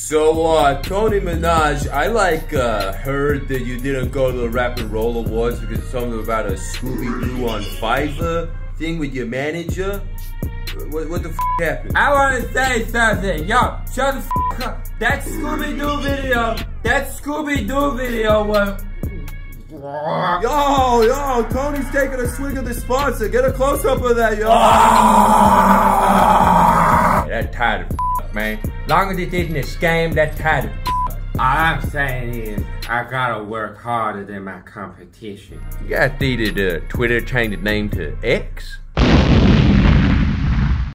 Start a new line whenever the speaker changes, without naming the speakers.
So, uh, Tony Minaj, I like uh, heard that you didn't go to the Rap and Roll Awards because something about a Scooby Doo on Fiverr thing with your manager. What, what the f happened?
I want to say something. Yo, shut the f up. That Scooby Doo video, that Scooby Doo video was.
Yo, yo, Tony's taking a swig of the sponsor. Get a close up of that, yo.
That's tired of f, man. Long as it isn't a scam, that's tired of f. All I'm saying is, I gotta work harder than my competition.
You guys needed uh, Twitter change the name to X?